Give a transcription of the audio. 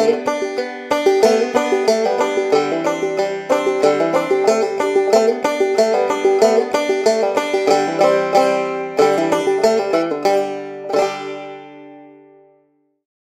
day.